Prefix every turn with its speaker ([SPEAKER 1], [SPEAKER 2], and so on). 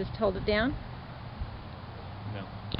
[SPEAKER 1] Just hold it down? No.